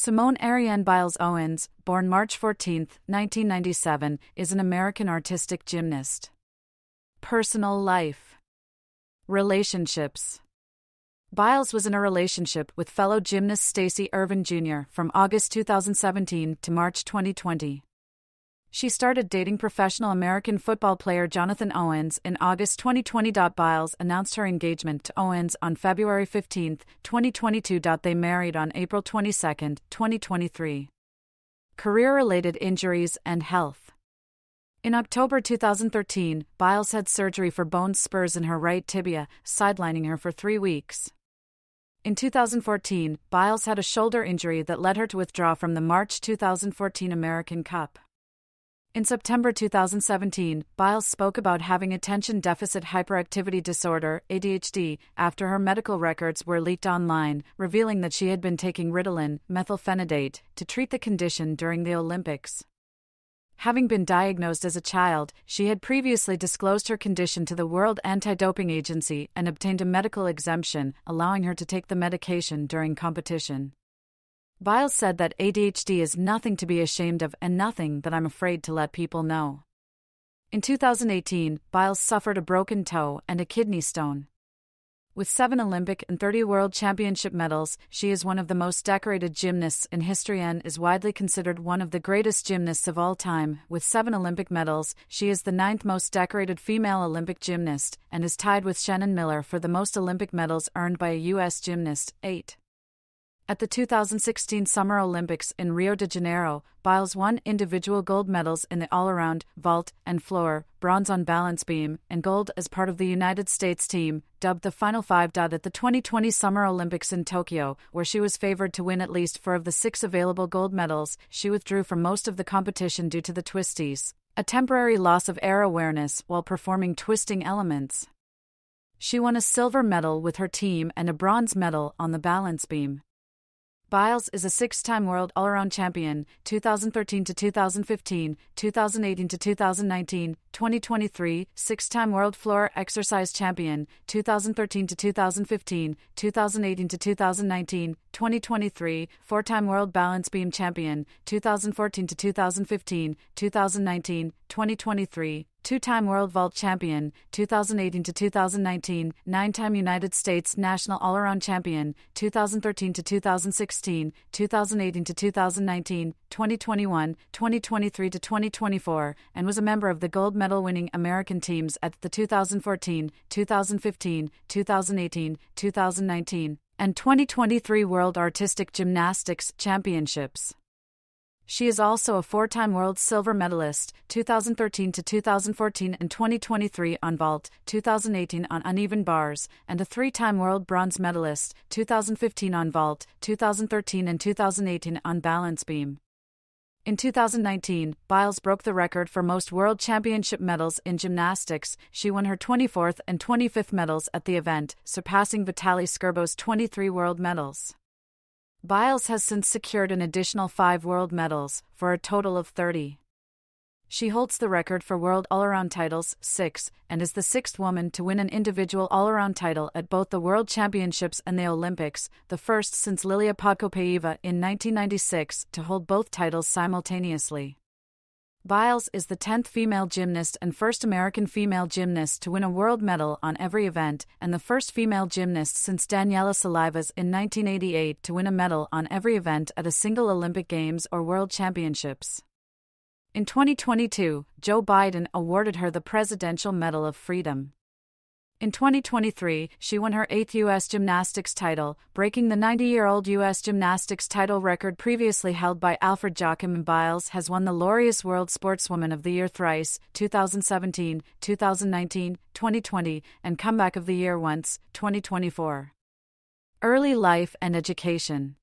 Simone Arianne Biles Owens, born March 14, 1997, is an American artistic gymnast. Personal life, relationships. Biles was in a relationship with fellow gymnast Stacy Ervin Jr. from August 2017 to March 2020. She started dating professional American football player Jonathan Owens in August 2020. Biles announced her engagement to Owens on February 15, 2022. They married on April 22, 2023. Career related injuries and health. In October 2013, Biles had surgery for bone spurs in her right tibia, sidelining her for three weeks. In 2014, Biles had a shoulder injury that led her to withdraw from the March 2014 American Cup. In September 2017, Biles spoke about having attention deficit hyperactivity disorder, ADHD, after her medical records were leaked online, revealing that she had been taking Ritalin, methylphenidate, to treat the condition during the Olympics. Having been diagnosed as a child, she had previously disclosed her condition to the World Anti Doping Agency and obtained a medical exemption, allowing her to take the medication during competition. Biles said that ADHD is nothing to be ashamed of and nothing that I'm afraid to let people know. In 2018, Biles suffered a broken toe and a kidney stone. With seven Olympic and 30 World Championship medals, she is one of the most decorated gymnasts in history and is widely considered one of the greatest gymnasts of all time. With seven Olympic medals, she is the ninth most decorated female Olympic gymnast and is tied with Shannon Miller for the most Olympic medals earned by a U.S. gymnast, eight. At the 2016 Summer Olympics in Rio de Janeiro, Biles won individual gold medals in the all around, vault, and floor, bronze on balance beam, and gold as part of the United States team, dubbed the Final Five. At the 2020 Summer Olympics in Tokyo, where she was favored to win at least four of the six available gold medals, she withdrew from most of the competition due to the twisties, a temporary loss of air awareness while performing twisting elements. She won a silver medal with her team and a bronze medal on the balance beam. Biles is a six time world all around champion 2013 to 2015, 2018 to 2019, 2023, six time world floor exercise champion 2013 to 2015, 2018 to 2019, 2023, four time world balance beam champion 2014 to 2015, 2019, 2023, two time World Vault Champion, 2018 to 2019, nine time United States National All Around Champion, 2013 to 2016, 2018 to 2019, 2021, 2023 to 2024, and was a member of the gold medal winning American teams at the 2014, 2015, 2018, 2019, and 2023 World Artistic Gymnastics Championships. She is also a four time world silver medalist, 2013 to 2014 and 2023 on vault, 2018 on uneven bars, and a three time world bronze medalist, 2015 on vault, 2013 and 2018 on balance beam. In 2019, Biles broke the record for most World Championship medals in gymnastics. She won her 24th and 25th medals at the event, surpassing Vitaly Scherbo's 23 world medals. Biles has since secured an additional five world medals, for a total of 30. She holds the record for world all around titles, six, and is the sixth woman to win an individual all around title at both the World Championships and the Olympics, the first since Lilia Podkopayeva in 1996 to hold both titles simultaneously. Biles is the 10th female gymnast and first American female gymnast to win a world medal on every event, and the first female gymnast since Daniela Silivas in 1988 to win a medal on every event at a single Olympic Games or World Championships. In 2022, Joe Biden awarded her the Presidential Medal of Freedom. In 2023, she won her eighth U.S. gymnastics title, breaking the 90 year old U.S. gymnastics title record previously held by Alfred Jochim Biles. Has won the Laureus World Sportswoman of the Year thrice 2017, 2019, 2020, and Comeback of the Year once 2024. Early life and education.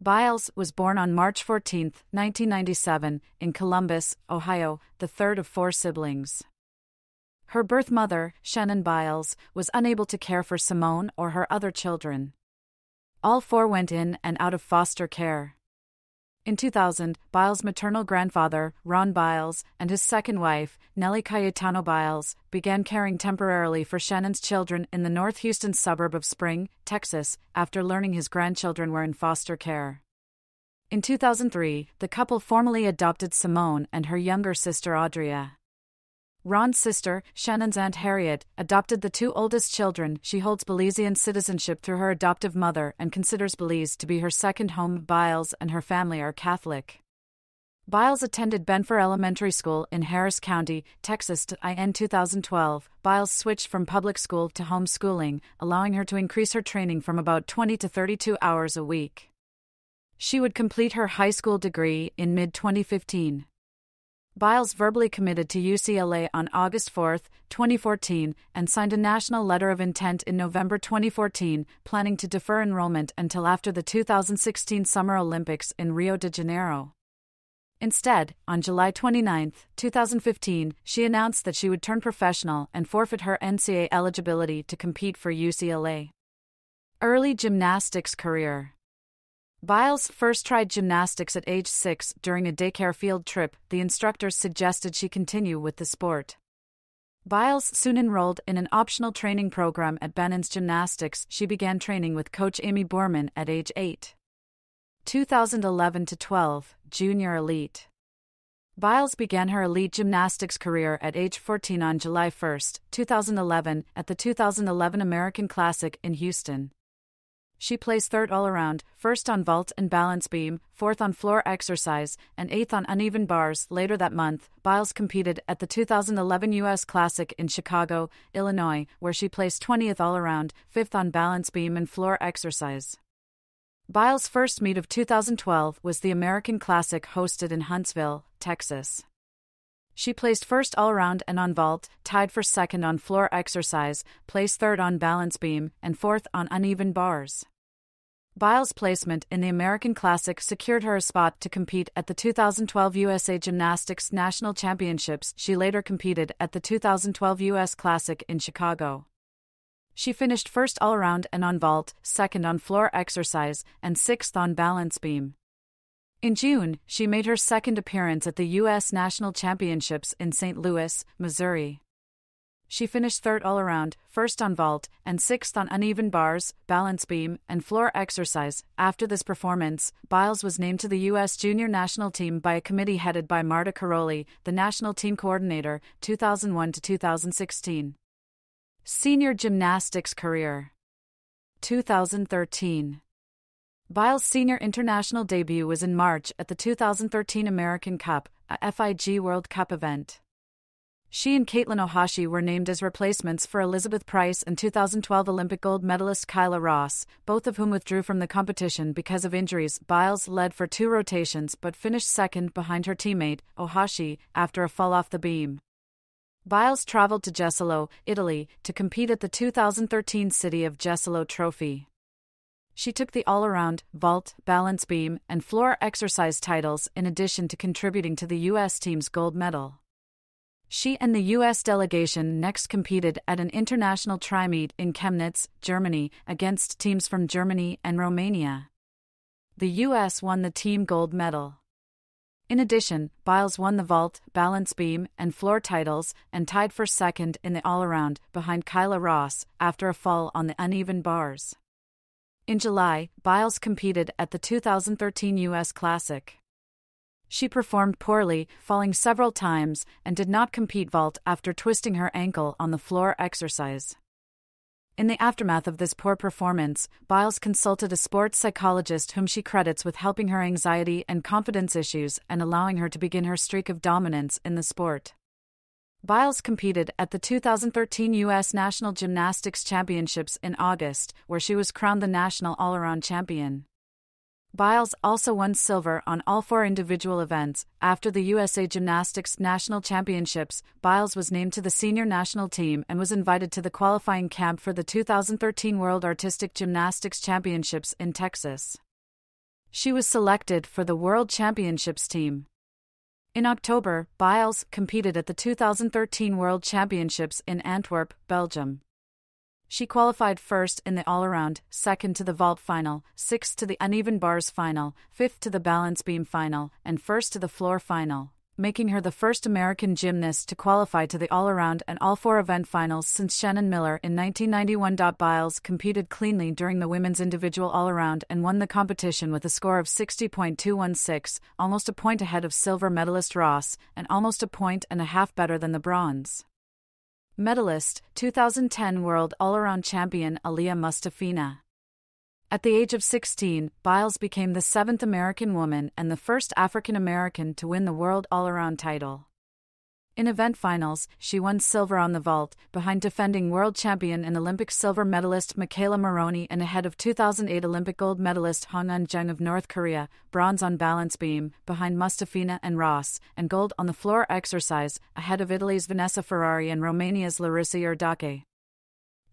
Biles was born on March 14, 1997, in Columbus, Ohio, the third of four siblings. Her birth mother, Shannon Biles, was unable to care for Simone or her other children. All four went in and out of foster care. In 2000, Biles' maternal grandfather, Ron Biles, and his second wife, Nellie Cayetano Biles, began caring temporarily for Shannon's children in the North Houston suburb of Spring, Texas, after learning his grandchildren were in foster care. In 2003, the couple formally adopted Simone and her younger sister Audria. Ron's sister, Shannon's Aunt Harriet, adopted the two oldest children. She holds Belizean citizenship through her adoptive mother and considers Belize to be her second home. Biles and her family are Catholic. Biles attended Benfer Elementary School in Harris County, Texas. In 2012, Biles switched from public school to homeschooling, allowing her to increase her training from about 20 to 32 hours a week. She would complete her high school degree in mid 2015. Biles verbally committed to UCLA on August 4, 2014, and signed a national letter of intent in November 2014, planning to defer enrollment until after the 2016 Summer Olympics in Rio de Janeiro. Instead, on July 29, 2015, she announced that she would turn professional and forfeit her NCAA eligibility to compete for UCLA. Early gymnastics career Biles first tried gymnastics at age six during a daycare field trip. The instructors suggested she continue with the sport. Biles soon enrolled in an optional training program at Bannon's Gymnastics. She began training with coach Aimee Boorman at age 8. 2011 to 12, Junior Elite. Biles began her elite gymnastics career at age 14 on July 1, 2011, at the 2011 American Classic in Houston. She placed third all around, first on vault and balance beam, fourth on floor exercise, and eighth on uneven bars. Later that month, Biles competed at the 2011 U.S. Classic in Chicago, Illinois, where she placed 20th all around, fifth on balance beam and floor exercise. Biles' first meet of 2012 was the American Classic hosted in Huntsville, Texas. She placed first all around and on vault, tied for second on floor exercise, placed third on balance beam, and fourth on uneven bars. Biles' placement in the American Classic secured her a spot to compete at the 2012 USA Gymnastics National Championships. She later competed at the 2012 US Classic in Chicago. She finished first all around and on vault, second on floor exercise, and sixth on balance beam. In June, she made her second appearance at the U.S. National Championships in St. Louis, Missouri. She finished third all around, first on vault, and sixth on uneven bars, balance beam, and floor exercise. After this performance, Biles was named to the U.S. junior national team by a committee headed by Marta Karolyi, the national team coordinator, 2001 to 2016. Senior gymnastics career 2013. Biles' senior international debut was in March at the 2013 American Cup, a FIG World Cup event. She and Katelyn Ohashi were named as replacements for Elizabeth Price and 2012 Olympic gold medalist Kyla Ross, both of whom withdrew from the competition because of injuries. Biles led for two rotations but finished second behind her teammate, Ohashi, after a fall off the beam. Biles traveled to Jesolo, Italy, to compete at the 2013 City of Jesolo Trophy. She took the all around, vault, balance beam, and floor exercise titles in addition to contributing to the U.S. team's gold medal. She and the U.S. delegation next competed at an international tri meet in Chemnitz, Germany, against teams from Germany and Romania. The U.S. won the team gold medal. In addition, Biles won the vault, balance beam, and floor titles and tied for second in the all around behind Kyla Ross after a fall on the uneven bars. In July, Biles competed at the 2013 U.S. Classic. She performed poorly, falling several times, and did not compete vault after twisting her ankle on the floor exercise. In the aftermath of this poor performance, Biles consulted a sports psychologist whom she credits with helping her anxiety and confidence issues and allowing her to begin her streak of dominance in the sport. Biles competed at the 2013 U.S. National Gymnastics Championships in August, where she was crowned the national all around champion. Biles also won silver on all four individual events. After the USA Gymnastics National Championships, Biles was named to the senior national team and was invited to the qualifying camp for the 2013 World Artistic Gymnastics Championships in Texas. She was selected for the World Championships team. In October, Biles competed at the 2013 World Championships in Antwerp, Belgium. She qualified first in the all around, second to the vault final, sixth to the uneven bars final, fifth to the balance beam final, and first to the floor final. Making her the first American gymnast to qualify to the all around and all four event finals since Shannon Miller in 1991. Biles competed cleanly during the women's individual all around and won the competition with a score of 60.216, almost a point ahead of silver medalist Ross, and almost a point and a half better than the bronze. Medalist, 2010 World All Around Champion Aliya Mustafina. At the age of 16, Biles became the seventh American woman and the first African American to win the World All Around title. In event finals, she won silver on the vault, behind defending world champion and Olympic silver medalist McKayla Maroney and ahead of 2008 Olympic gold medalist Hong Eun Jung of North Korea, bronze on balance beam, behind Mustafina and Ross, and gold on the floor exercise, ahead of Italy's Vanessa Ferrari and Romania's Larissa Iordache.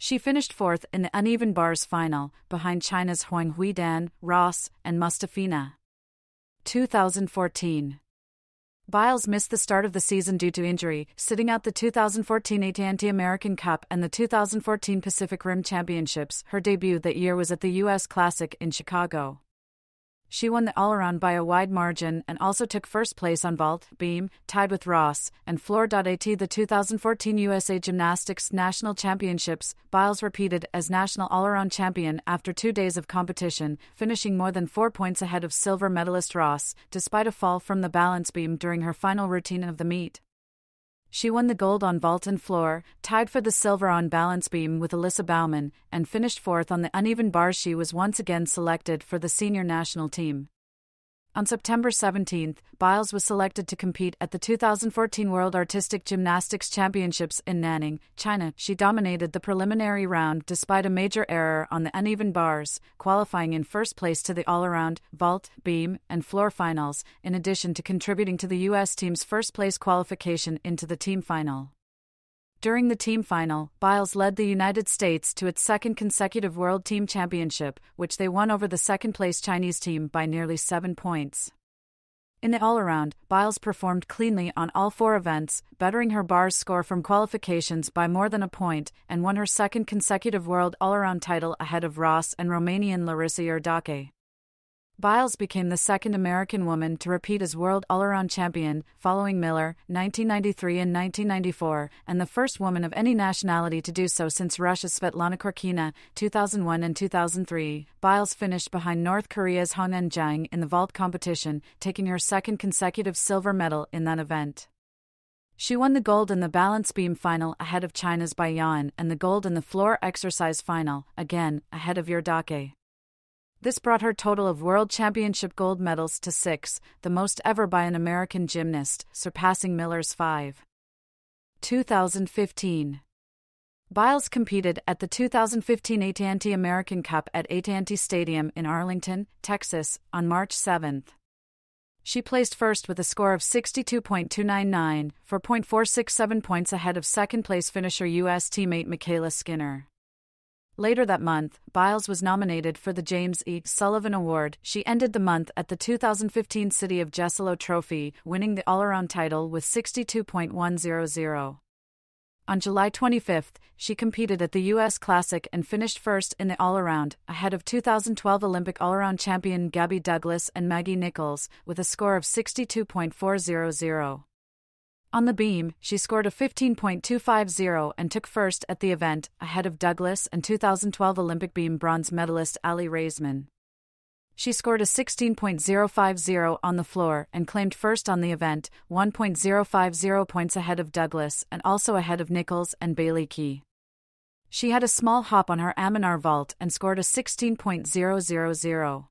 She finished fourth in the uneven bars final, behind China's Huang Huidan, Ross, and Mustafina. 2014. Biles missed the start of the season due to injury, sitting out the 2014 AT&T American Cup and the 2014 Pacific Rim Championships. Her debut that year was at the U.S. Classic in Chicago. She won the all around by a wide margin and also took first place on vault, beam, tied with Ross, and floor.at the 2014 USA Gymnastics National Championships. Biles repeated as national all around champion after two days of competition, finishing more than four points ahead of silver medalist Ross, despite a fall from the balance beam during her final routine of the meet. She won the gold on vault and floor, tied for the silver on balance beam with Alyssa Baumann, and finished fourth on the uneven bars. She was once again selected for the senior national team. On September 17, Biles was selected to compete at the 2014 World Artistic Gymnastics Championships in Nanning, China. She dominated the preliminary round despite a major error on the uneven bars, qualifying in first place to the all around, vault, beam, and floor finals, in addition to contributing to the U.S. team's first place qualification into the team final. During the team final, Biles led the United States to its second consecutive World Team Championship, which they won over the second place Chinese team by nearly seven points. In the all around, Biles performed cleanly on all four events, bettering her bars score from qualifications by more than a point, and won her second consecutive World All Around title ahead of Ross and Romanian Larissa Iordache. Biles became the second American woman to repeat as world all around champion, following Miller, 1993 and 1994, and the first woman of any nationality to do so since Russia's Svetlana Khorkina, 2001 and 2003. Biles finished behind North Korea's Hong Eun Jung in the vault competition, taking her second consecutive silver medal in that event. She won the gold in the balance beam final ahead of China's Bai Yan and the gold in the floor exercise final, again, ahead of Iordache. This brought her total of World Championship gold medals to six, the most ever by an American gymnast, surpassing Miller's five. 2015 Biles competed at the 2015 AT&T American Cup at AT&T Stadium in Arlington, Texas, on March 7. She placed first with a score of 62.299, 4.467 points ahead of second place finisher U.S. teammate MyKayla Skinner. Later that month, Biles was nominated for the James E. Sullivan Award. She ended the month at the 2015 City of Jesolo Trophy, winning the all around title with 62.100. On July 25, she competed at the U.S. Classic and finished first in the all around, ahead of 2012 Olympic all around champion Gabby Douglas and Maggie Nichols, with a score of 62.400. On the beam, she scored a 15.250 and took first at the event, ahead of Douglas and 2012 Olympic beam bronze medalist Aly Raisman. She scored a 16.050 on the floor and claimed first on the event, 1.050 points ahead of Douglas and also ahead of Nichols and Bailey Key. She had a small hop on her Amanar vault and scored a 16.000.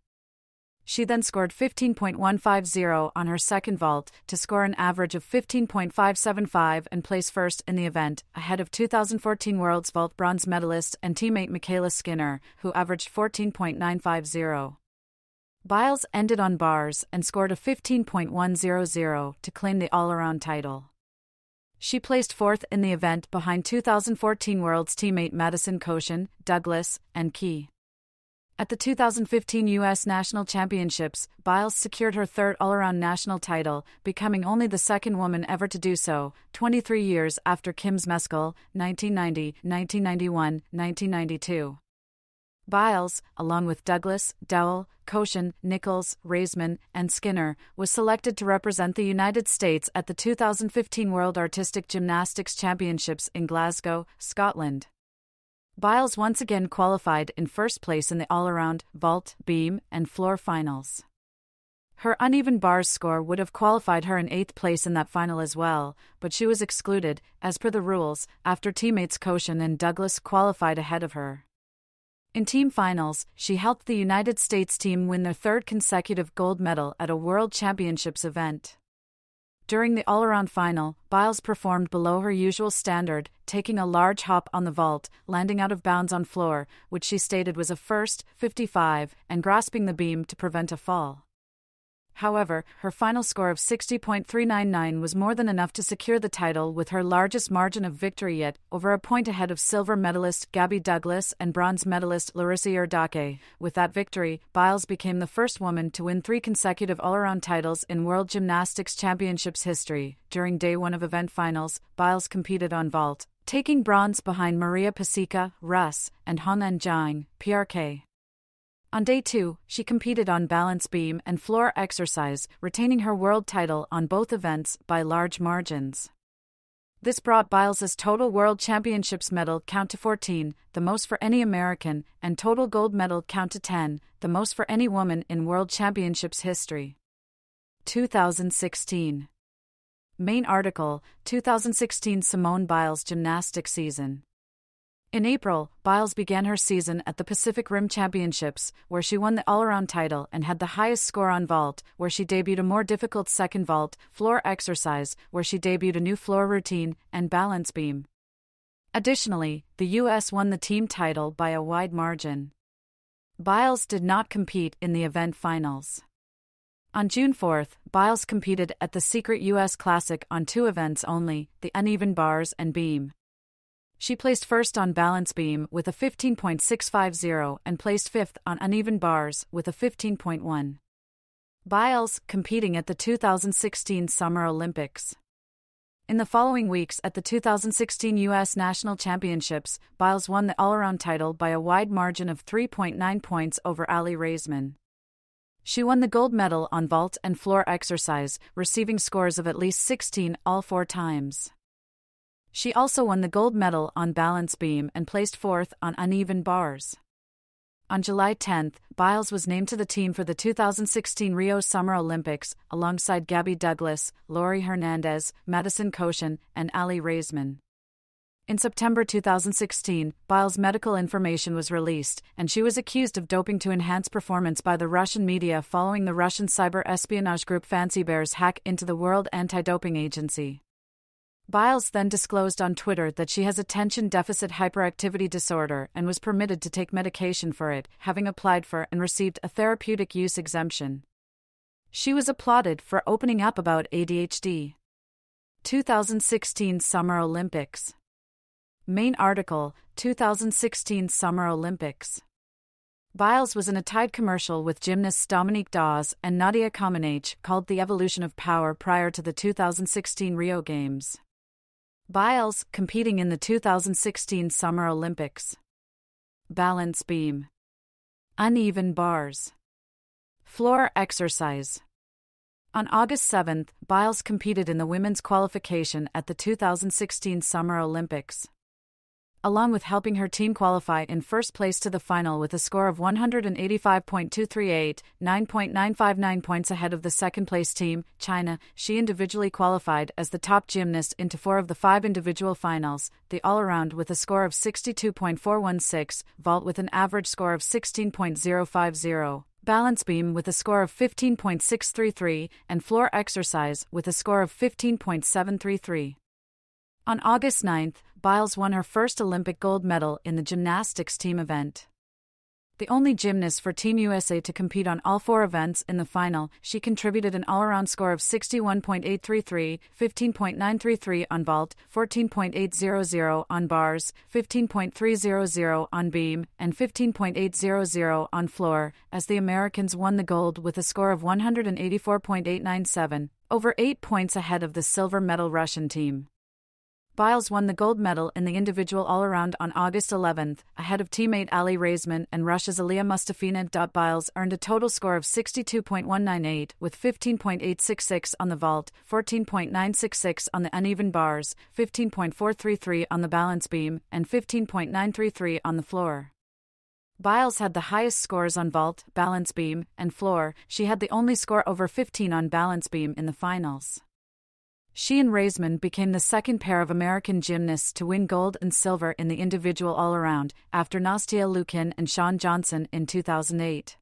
She then scored 15.150 on her second vault to score an average of 15.575 and place first in the event, ahead of 2014 World's Vault bronze medalist and teammate MyKayla Skinner, who averaged 14.950. Biles ended on bars and scored a 15.100 to claim the all around title. She placed fourth in the event behind 2014 World's teammate Madison Kocian, Douglas, and Key. At the 2015 U.S. National Championships, Biles secured her third all around national title, becoming only the second woman ever to do so, 23 years after Kim Zmeskal, 1990, 1991, 1992. Biles, along with Douglas, Dowell, Kocian, Nichols, Raisman, and Skinner, was selected to represent the United States at the 2015 World Artistic Gymnastics Championships in Glasgow, Scotland. Biles once again qualified in first place in the all around, vault, beam, and floor finals. Her uneven bars score would have qualified her in eighth place in that final as well, but she was excluded, as per the rules, after teammates Kocian and Douglas qualified ahead of her. In team finals, she helped the United States team win their third consecutive gold medal at a World Championships event. During the all around final, Biles performed below her usual standard, taking a large hop on the vault, landing out of bounds on floor, which she stated was a first, 55, and grasping the beam to prevent a fall. However, her final score of 60.399 was more than enough to secure the title with her largest margin of victory yet, over a point ahead of silver medalist Gabby Douglas and bronze medalist Larissa Iordache. With that victory, Biles became the first woman to win three consecutive all around titles in World Gymnastics Championships history. During day one of event finals, Biles competed on vault, taking bronze behind Maria Paseka, Russ, and Hanan Jiang, PRK. On day two, she competed on balance beam and floor exercise, retaining her world title on both events by large margins. This brought Biles's total World Championships medal count to 14, the most for any American, and total gold medal count to 10, the most for any woman in World Championships history. 2016 Main article 2016 Simone Biles Gymnastics Season in April, Biles began her season at the Pacific Rim Championships, where she won the all around title and had the highest score on vault, where she debuted a more difficult second vault, floor exercise, where she debuted a new floor routine, and balance beam. Additionally, the U.S. won the team title by a wide margin. Biles did not compete in the event finals. On June 4, Biles competed at the Secret U.S. Classic on two events only the uneven bars and beam. She placed first on balance beam with a 15.650 and placed fifth on uneven bars with a 15.1. Biles competing at the 2016 Summer Olympics. In the following weeks at the 2016 U.S. National Championships, Biles won the all around title by a wide margin of 3.9 points over Aly Raisman. She won the gold medal on vault and floor exercise, receiving scores of at least 16 all four times. She also won the gold medal on balance beam and placed fourth on uneven bars. On July 10, Biles was named to the team for the 2016 Rio Summer Olympics alongside Gabby Douglas, Laurie Hernandez, Madison Kocian, and Aly Raisman. In September 2016, Biles' medical information was released, and she was accused of doping to enhance performance by the Russian media following the Russian cyber espionage group Fancy Bears hack into the World Anti Doping Agency. Biles then disclosed on Twitter that she has attention deficit hyperactivity disorder and was permitted to take medication for it, having applied for and received a therapeutic use exemption. She was applauded for opening up about ADHD. 2016 Summer Olympics. Main article 2016 Summer Olympics. Biles was in a tied commercial with gymnasts Dominique Dawes and Nadia Comaneci called The Evolution of Power prior to the 2016 Rio Games. Biles competing in the 2016 Summer Olympics. Balance beam. Uneven bars. Floor exercise. On August 7th, Biles competed in the women's qualification at the 2016 Summer Olympics along with helping her team qualify in first place to the final with a score of 185.238, 9.959 points ahead of the second place team, China. She individually qualified as the top gymnast into four of the five individual finals, the all around with a score of 62.416, vault with an average score of 16.050 balance beam with a score of 15.633, and floor exercise with a score of 15.733. On August 9th, Biles won her first Olympic gold medal in the gymnastics team event. The only gymnast for Team USA to compete on all four events in the final, she contributed an all around score of 61.833, 15.933 on vault, 14.800 on bars, 15.300 on beam, and 15.800 on floor, as the Americans won the gold with a score of 184.897, over 8 points ahead of the silver medal Russian team. Biles won the gold medal in the individual all around on August 11, ahead of teammate Aly Raisman and Russia's Aliya Mustafina. Biles earned a total score of 62.198 with 15.866 on the vault, 14.966 on the uneven bars, 15.433 on the balance beam, and 15.933 on the floor. Biles had the highest scores on vault, balance beam, and floor. She had the only score over 15 on balance beam in the finals. She and Raisman became the second pair of American gymnasts to win gold and silver in the individual all around, after Nastia Liukin and Shawn Johnson in 2008.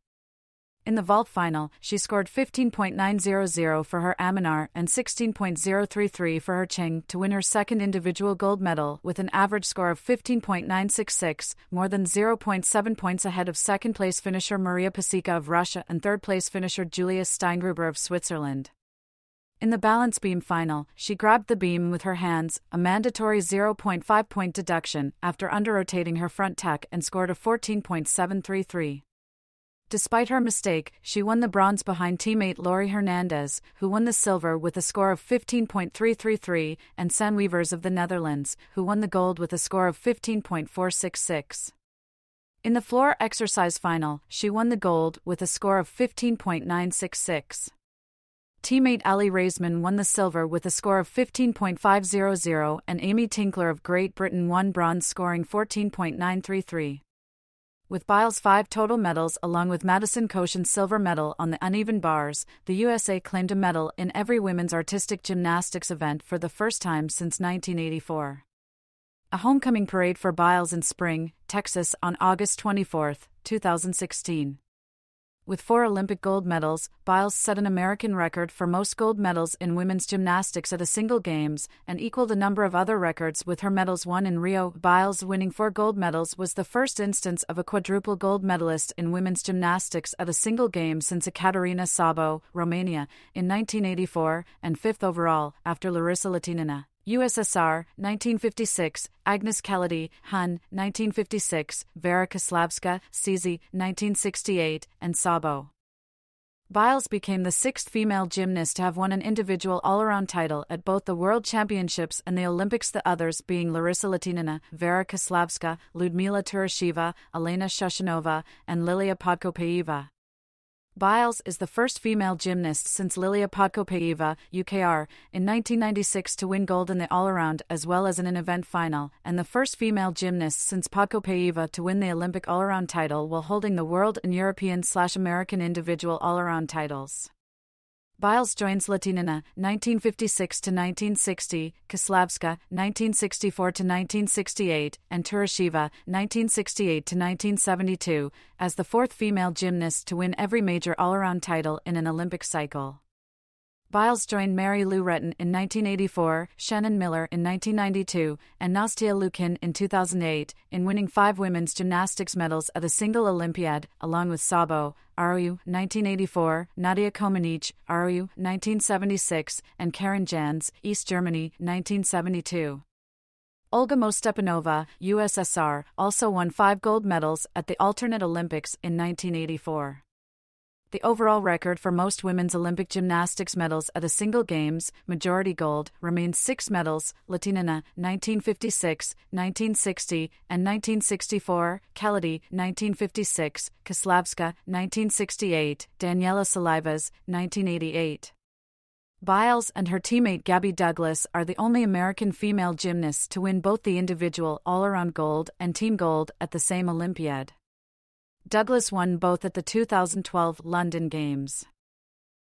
In the vault final, she scored 15.900 for her Amanar and 16.033 for her Cheng to win her second individual gold medal with an average score of 15.966, more than 0.7 points ahead of second place finisher Maria Paseka of Russia and third place finisher Julius Steingruber of Switzerland. In the balance beam final, she grabbed the beam with her hands, a mandatory 0.5 point deduction, after under rotating her front tack and scored a 14.733. Despite her mistake, she won the bronze behind teammate Laurie Hernandez, who won the silver with a score of 15.333, and Sanne Wevers of the Netherlands, who won the gold with a score of 15.466. In the floor exercise final, she won the gold with a score of 15.966. Teammate Aly Raisman won the silver with a score of 15.500 and Amy Tinkler of Great Britain won bronze scoring 14.933. With Biles' five total medals along with Madison Kocian's silver medal on the uneven bars, the USA claimed a medal in every women's artistic gymnastics event for the first time since 1984. A homecoming parade for Biles in Spring, Texas on August 24, 2016. With four Olympic gold medals, Biles set an American record for most gold medals in women's gymnastics at a single Games and equaled a number of other records with her medals won in Rio. Biles winning four gold medals was the first instance of a quadruple gold medalist in women's gymnastics at a single game since Ecaterina Szabo, Romania, in 1984, and fifth overall, after Larisa Latynina. USSR, 1956, Agnes Keleti, Hun, 1956, Vera Caslavska, CZ, 1968, and Szabo. Biles became the sixth female gymnast to have won an individual all around title at both the World Championships and the Olympics, the others being Larisa Latynina, Vera Caslavska, Ludmila Tourischeva, Elena Shushunova, and Lilia Podkopayeva. Biles is the first female gymnast since Lilia Podkopayeva, UKR, in 1996 to win gold in the all around as well as in an event final, and the first female gymnast since Podkopayeva to win the Olympic all around title while holding the world and European slash American individual all around titles. Biles joins Latynina, 1956 to 1960, Caslavska, 1964 to 1968, and Tourischeva, 1968 to 1972, as the fourth female gymnast to win every major all around title in an Olympic cycle. Biles joined Mary Lou Retton in 1984, Shannon Miller in 1992, and Nastia Liukin in 2008, in winning five women's gymnastics medals at a single Olympiad, along with Szabo, ROU 1984, Nadia Comaneci, ROU 1976, and Karin Janz, East Germany 1972. Olga Mostepanova, USSR, also won five gold medals at the alternate Olympics in 1984 the overall record for most women's Olympic gymnastics medals at a single Games, majority gold, remains six medals Latynina, 1956, 1960, and 1964, Keleti, 1956, Caslavska, 1968, Daniela Silivas, 1988. Biles and her teammate Gabby Douglas are the only American female gymnasts to win both the individual all around gold and team gold at the same Olympiad. Douglas won both at the 2012 London Games.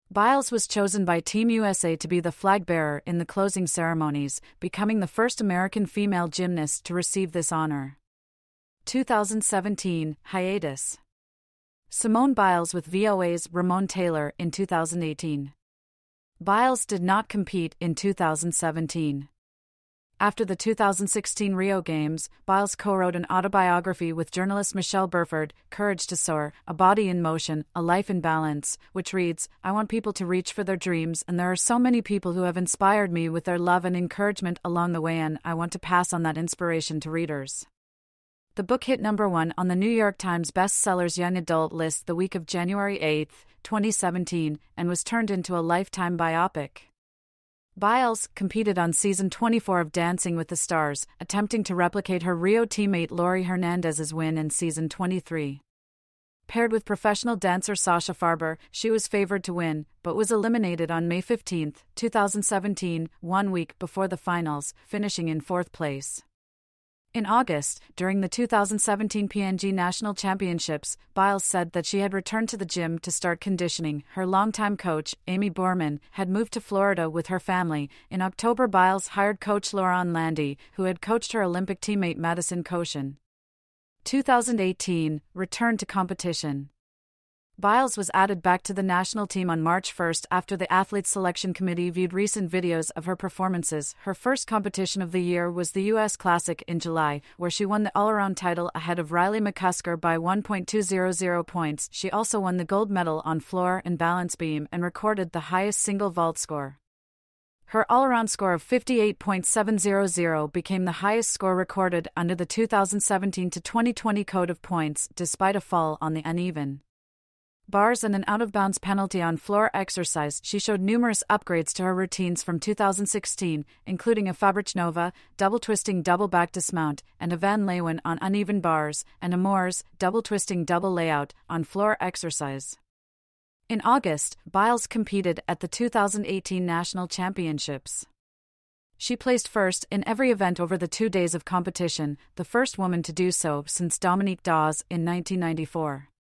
Biles was chosen by Team USA to be the flag bearer in the closing ceremonies, becoming the first American female gymnast to receive this honor. 2017 Hiatus Simone Biles with VOA's Ramon Taylor in 2018. Biles did not compete in 2017. After the 2016 Rio Games, Biles co wrote an autobiography with journalist Michelle Burford, Courage to Soar, A Body in Motion, A Life in Balance, which reads I want people to reach for their dreams, and there are so many people who have inspired me with their love and encouragement along the way, and I want to pass on that inspiration to readers. The book hit number one on the New York Times bestsellers young adult list the week of January 8, 2017, and was turned into a lifetime biopic. Biles competed on season 24 of Dancing with the Stars, attempting to replicate her Rio teammate Laurie Hernandez's win in season 23. Paired with professional dancer Sasha Farber, she was favored to win, but was eliminated on May 15, 2017, one week before the finals, finishing in fourth place. In August, during the 2017 P&G National Championships, Biles said that she had returned to the gym to start conditioning. Her longtime coach, Aimee Boorman, had moved to Florida with her family. In October, Biles hired coach Laurent Landi, who had coached her Olympic teammate Madison Kocian. 2018 Return to competition. Biles was added back to the national team on March 1 after the Athletes Selection Committee viewed recent videos of her performances. Her first competition of the year was the U.S. Classic in July, where she won the all around title ahead of Riley McCusker by 1.200 points. She also won the gold medal on floor and balance beam and recorded the highest single vault score. Her all around score of 58.700 became the highest score recorded under the 2017 2020 Code of Points, despite a fall on the uneven bars, and an out of bounds penalty on floor exercise, she showed numerous upgrades to her routines from 2016, including a Fabrichnova, double twisting double back dismount, and a Van Leeuwen on uneven bars, and a Moors, double twisting double layout, on floor exercise. In August, Biles competed at the 2018 National Championships. She placed first in every event over the two days of competition, the first woman to do so since Dominique Dawes in 1994.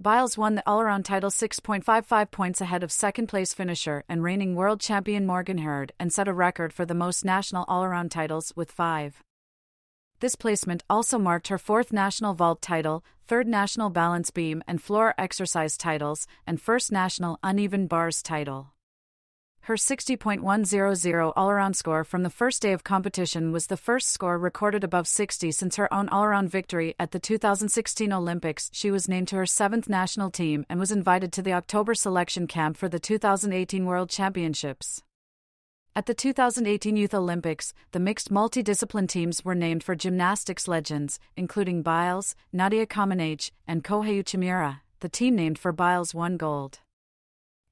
Biles won the all around title 6.55 points ahead of second place finisher and reigning world champion Morgan Hurd and set a record for the most national all around titles with five. This placement also marked her fourth national vault title, third national balance beam and floor exercise titles, and first national uneven bars title. Her 60.100 all around score from the first day of competition was the first score recorded above 60 since her own all around victory at the 2016 Olympics. She was named to her seventh national team and was invited to the October selection camp for the 2018 World Championships. At the 2018 Youth Olympics, the mixed multidiscipline teams were named for gymnastics legends, including Biles, Nadia Comaneci, and Kohei Uchimura. The team named for Biles won gold.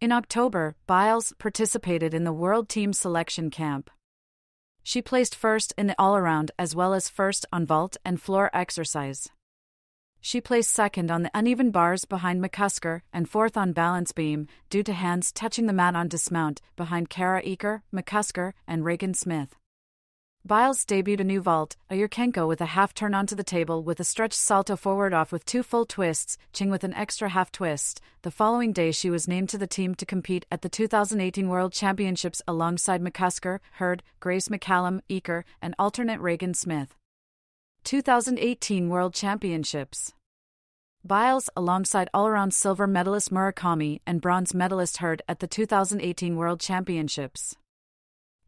In October, Biles participated in the World Team Selection Camp. She placed first in the all around as well as first on vault and floor exercise. She placed second on the uneven bars behind McCusker and fourth on balance beam, due to hands touching the mat on dismount, behind Kara Eaker, McCusker, and Ragan Smith. Biles debuted a new vault, a Yurchenko with a half turn onto the table with a stretched salto forward off with two full twists, Cheng with an extra half twist. The following day, she was named to the team to compete at the 2018 World Championships alongside McCusker, Hurd, Grace McCallum, Eaker, and alternate Ragan Smith. 2018 World Championships Biles, alongside all around silver medalist Murakami and bronze medalist Hurd at the 2018 World Championships.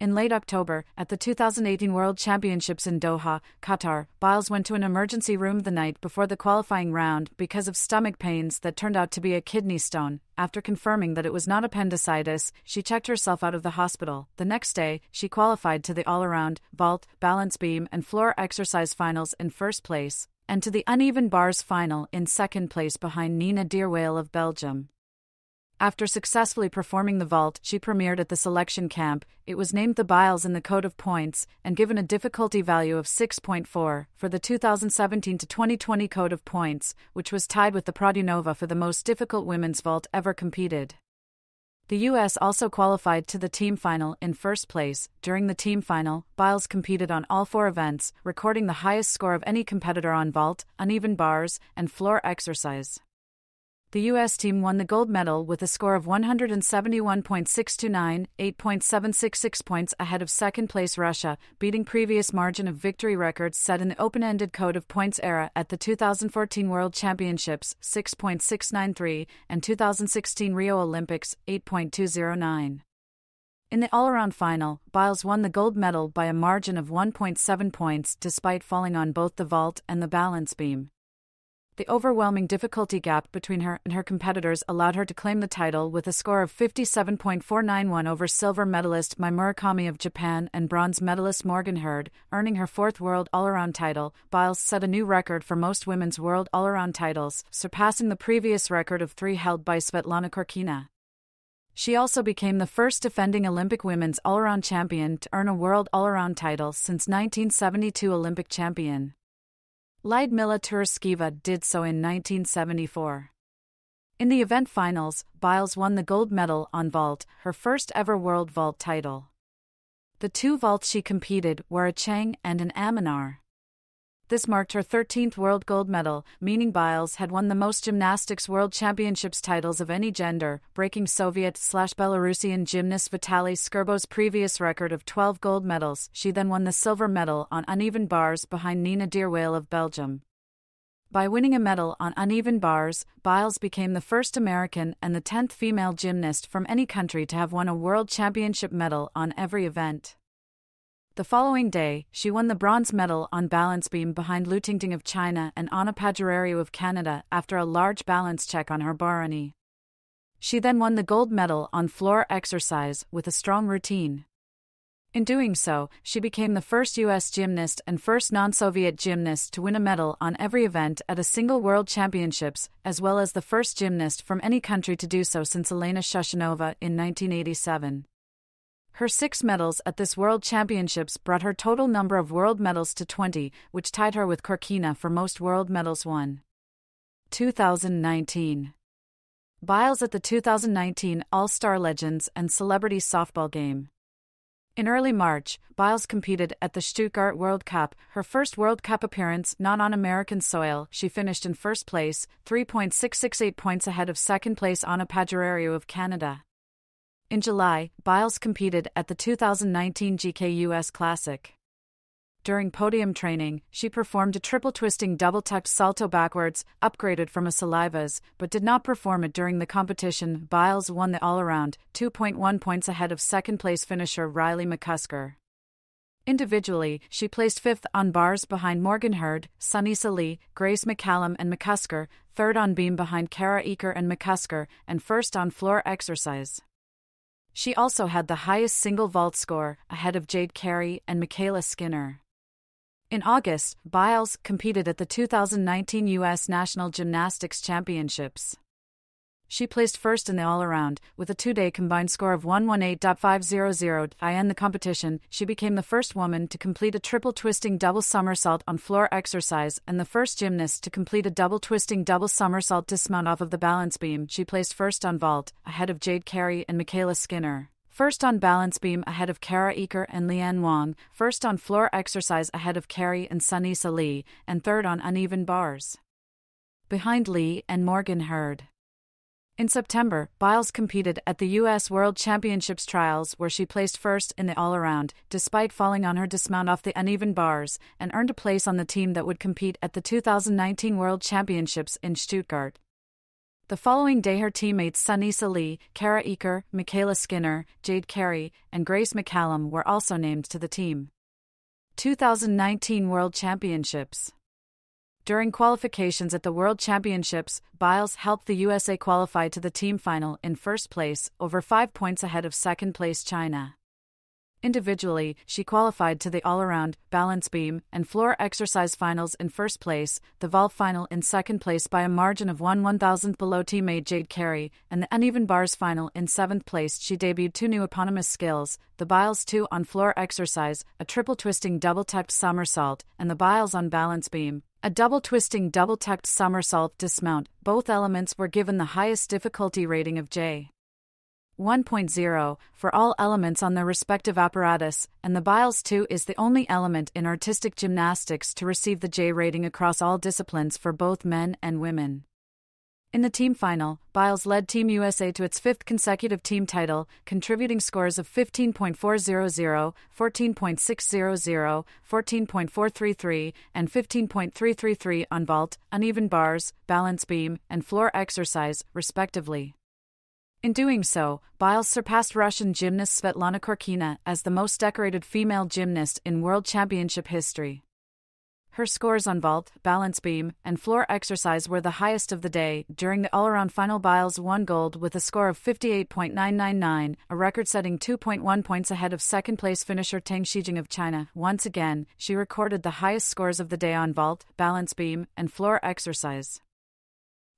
In late October, at the 2018 World Championships in Doha, Qatar, Biles went to an emergency room the night before the qualifying round because of stomach pains that turned out to be a kidney stone. After confirming that it was not appendicitis, she checked herself out of the hospital. The next day, she qualified to the all around, vault, balance beam, and floor exercise finals in first place, and to the uneven bars final in second place behind Nina Derwael of Belgium. After successfully performing the vault she premiered at the selection camp, it was named the Biles in the Code of Points and given a difficulty value of 6.4 for the 2017 to 2020 Code of Points, which was tied with the Produnova for the most difficult women's vault ever competed. The U.S. also qualified to the team final in first place. During the team final, Biles competed on all four events, recording the highest score of any competitor on vault, uneven bars, and floor exercise the U.S. team won the gold medal with a score of 171.629, 8.766 points ahead of second place Russia, beating previous margin of victory records set in the open ended code of points era at the 2014 World Championships, 6.693, and 2016 Rio Olympics, 8.209. In the all around final, Biles won the gold medal by a margin of 1.7 points despite falling on both the vault and the balance beam. The overwhelming difficulty gap between her and her competitors allowed her to claim the title with a score of 57.491 over silver medalist Mai Murakami of Japan and bronze medalist Morgan Hurd, earning her fourth world all around title. Biles set a new record for most women's world all around titles, surpassing the previous record of three held by Svetlana Khorkina. She also became the first defending Olympic women's all around champion to earn a world all around title since 1972 Olympic champion. Lyudmila Tourischeva did so in 1974. In the event finals, Biles won the gold medal on vault, her first ever world vault title. The two vaults she competed were a Cheng and an Amanar. This marked her 13th world gold medal, meaning Biles had won the most gymnastics world championships titles of any gender, breaking Soviet slash Belarusian gymnast Vitaly Scherbo's previous record of 12 gold medals. She then won the silver medal on uneven bars behind Nina Derwael of Belgium. By winning a medal on uneven bars, Biles became the first American and the 10th female gymnast from any country to have won a world championship medal on every event. The following day, she won the bronze medal on balance beam behind Lu Tingting of China and Ana Padurariu of Canada after a large balance check on her Barani. She then won the gold medal on floor exercise with a strong routine. In doing so, she became the first U.S. gymnast and first non Soviet gymnast to win a medal on every event at a single World Championships, as well as the first gymnast from any country to do so since Elena Shushunova in 1987. Her six medals at this World Championships brought her total number of world medals to 20, which tied her with Khorkina for most world medals won. 2019 Biles at the 2019 All Star Legends and Celebrity Softball Game. In early March, Biles competed at the Stuttgart World Cup, her first World Cup appearance not on American soil. She finished in first place, 3.668 points ahead of second place Ana Padurariu of Canada. In July, Biles competed at the 2019 GKUS Classic. During podium training, she performed a triple twisting double tucked salto backwards, upgraded from a Silivas, but did not perform it during the competition. Biles won the all around, 2.1 points ahead of second place finisher Riley McCusker. Individually, she placed fifth on bars behind Morgan Hurd, Sunisa Lee, Grace McCallum, and McCusker, third on beam behind Kara Eker and McCusker, and first on floor exercise. She also had the highest single vault score, ahead of Jade Carey and MyKayla Skinner. In August, Biles competed at the 2019 U.S. National Gymnastics Championships. She placed first in the all around, with a two day combined score of 118.500. I end the competition, she became the first woman to complete a triple twisting double somersault on floor exercise and the first gymnast to complete a double twisting double somersault dismount off of the balance beam. She placed first on vault, ahead of Jade Carey and MyKayla Skinner. First on balance beam ahead of Kara Eker and Leanne Wong, first on floor exercise ahead of Carey and Sunisa Lee, and third on uneven bars. Behind Lee and Morgan Hurd. In September, Biles competed at the U.S. World Championships trials where she placed first in the all around, despite falling on her dismount off the uneven bars, and earned a place on the team that would compete at the 2019 World Championships in Stuttgart. The following day, her teammates Sunisa Lee, Kara Eker, MyKayla Skinner, Jade Carey, and Grace McCallum were also named to the team. 2019 World Championships during qualifications at the World Championships, Biles helped the USA qualify to the team final in first place, over five points ahead of second place China. Individually, she qualified to the all around, balance beam, and floor exercise finals in first place, the vault final in second place by a margin of 1 1000th below teammate Jade Carey, and the uneven bars final in seventh place. She debuted two new eponymous skills the Biles 2 on floor exercise, a triple twisting double tucked somersault, and the Biles on balance beam, a double twisting double tucked somersault dismount. Both elements were given the highest difficulty rating of J. 1.0 for all elements on their respective apparatus, and the Biles 2 is the only element in artistic gymnastics to receive the J rating across all disciplines for both men and women. In the team final, Biles led Team USA to its fifth consecutive team title, contributing scores of 15.400, 14.600, 14.433, and 15.333 on vault, uneven bars, balance beam, and floor exercise, respectively. In doing so, Biles surpassed Russian gymnast Svetlana Khorkina as the most decorated female gymnast in World Championship history. Her scores on vault, balance beam, and floor exercise were the highest of the day. During the all around final, Biles won gold with a score of 58.999, a record setting 2.1 points ahead of second place finisher Tang Shijing of China. Once again, she recorded the highest scores of the day on vault, balance beam, and floor exercise.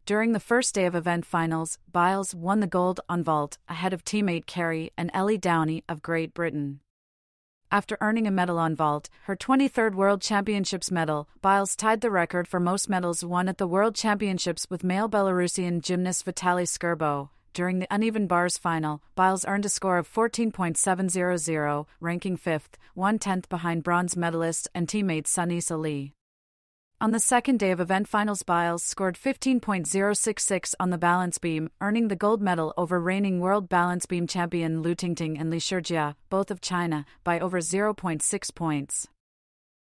During the first day of event finals, Biles won the gold on vault ahead of teammate Carey and Ellie Downie of Great Britain. After earning a medal on vault, her 23rd World Championships medal, Biles tied the record for most medals won at the World Championships with male Belarusian gymnast Vitaly Scherbo. During the uneven bars final, Biles earned a score of 14.700, ranking fifth, one tenth behind bronze medalist and teammate Suni Lee. On the second day of event finals, Biles scored 15.066 on the balance beam, earning the gold medal over reigning world balance beam champion Lu Tingting and Li Shijia, both of China, by over 0.6 points.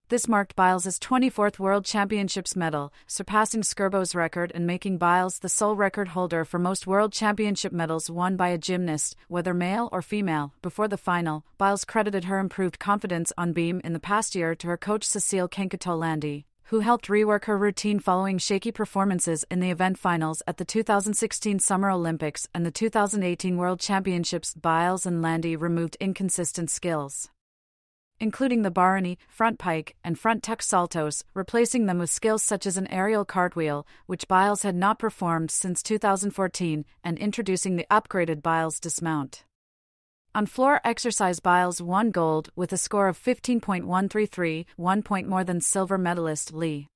This marked Biles' 24th World Championships medal, surpassing Scherbo's record and making Biles the sole record holder for most World Championship medals won by a gymnast, whether male or female. Before the final, Biles credited her improved confidence on beam in the past year to her coach Cecile Canqueteau-Landi who helped rework her routine following shaky performances in the event finals at the 2016 Summer Olympics and the 2018 World Championships. Biles and Landi removed inconsistent skills, including the Barani, front pike, and front tuck saltos, replacing them with skills such as an aerial cartwheel, which Biles had not performed since 2014, and introducing the upgraded Biles dismount. On floor exercise, Biles won gold with a score of 15.133, one point more than silver medalist Lee.